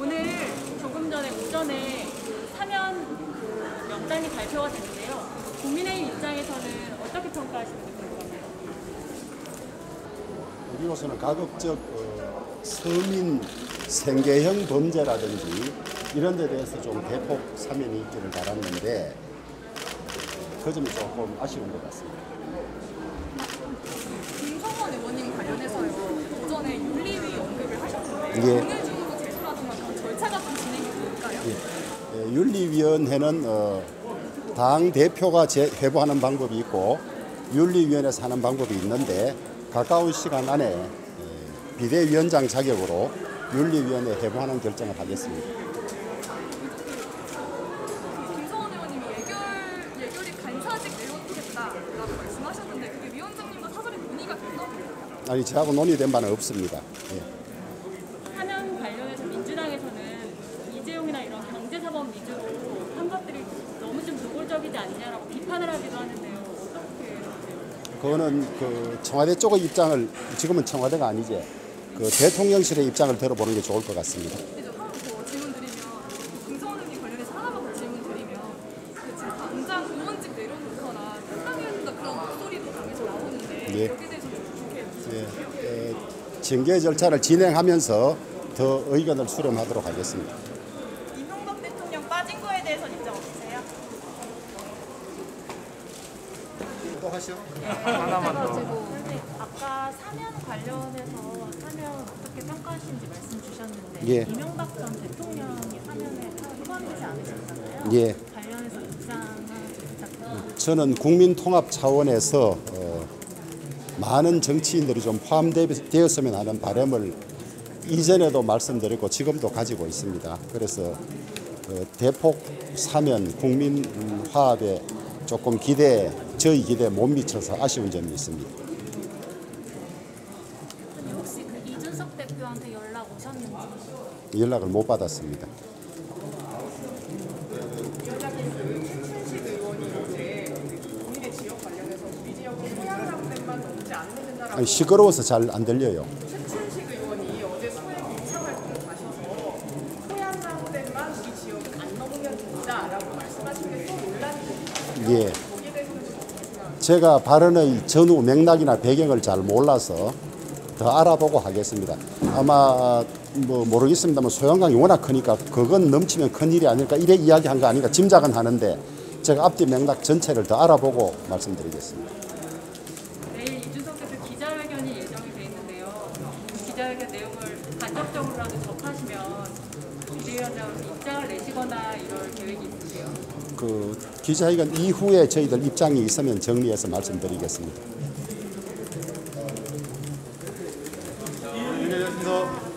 오늘 조금 전에 오전에 사면 그 명단이 발표가 됐는데요. 국민의힘 입장에서는 어떻게 평가하시는지 궁금합니다. 우리로서는 가급적 어, 서민 생계형 범죄라든지 이런 데 대해서 좀 대폭 사면이 있기를 바랐는데 그 점이 조금 아쉬운 것 같습니다. 김성원 의원님 관련해서요. 오전에 윤리위 언급을 하셨는데 예. 오늘 중으로 제출하지만 그 절차가 좀 진행이 될까요? 예, 윤리위원회는 어, 당 대표가 제, 회부하는 방법이 있고 윤리위원회에서 하는 방법이 있는데 가까운 시간 안에 예, 비대위원장 자격으로 윤리위원회 회부하는 결정을 하겠습니다. 그 김성원 의원님이 예결 예결위 간사직 내놓겠다라고 말씀하셨는데 그게 위원장님과 사전에 논의가 됐나요? 아니 저하고 논의된 바는 없습니다. 예. 사면 관련해서 민주당에서는 이재용이나 이런 경제사범 위주로 한 것들이 너무 좀 노골적이지 않냐라고 비판을 하기도 하는데요. 어떻게 보세요? 그거는 그 청와대 쪽의 입장을 지금은 청와대가 아니지 그 대통령실의 입장을 들어보는 게 좋을 것 같습니다. 드리면 그 예. 여기에 대해서 좀 어떻게 예, 에, 징계 절차를 진행하면서 더 의견을 수렴하도록 하겠습니다. 이명박 대통령 빠진 거에 대해서 입장 어떠세요? 또 하시오. 근데 아까 사면 관련해서 사면 어떻게 평가하시는지 말씀 주셨는데 예. 이명박 전 대통령이 사면에 포함되지 않으셨잖아요. 예. 관련해서 부탁드립니다. 저는 국민 통합 차원에서 어, 많은 정치인들이 좀 포함되었으면 하는 바람을 이전에도 말씀드렸고 지금도 가지고 있습니다. 그래서 어, 대폭 사면 국민 음, 화합에 조금 기대 저희 기대에 못 미쳐서 아쉬운 점이 있습니다. 혹시 그 이준석 대표한테 연락 오셨는지 연락을 못 받았습니다. 최춘식 의원이 어제 국민의 지역 관련해서 우리 지역은 소양 된다라고 아니, 시끄러워서 잘 안 들려요. 최춘식 의원이 어제 소액 인사 활동을 가셔서 소양 상대만 우리 지역은 안 넘으면 된다라고 말씀하신 게또 논란이 됐거든요. 예. 거기에 대해서는 좀 어떻게 생각하세요? 제가 발언의 전후 맥락이나 배경을 잘 몰라서 더 알아보고 하겠습니다. 아마 뭐 모르겠습니다만 소양강이 워낙 크니까 그건 넘치면 큰 일이 아닐까 이래 이야기한 거 아닌가 짐작은 하는데 제가 앞뒤 맥락 전체를 더 알아보고 말씀드리겠습니다. 내일 이준석 대표 기자회견이 예정이 돼 있는데요. 그 기자회견 내용을 간접적으로라도 접하시면 비대위원장으로서 입장을 내시거나 이럴 계획이 있으세요? 그 기자회견 이후에 저희들 입장이 있으면 정리해서 말씀드리겠습니다. 안녕하십니까.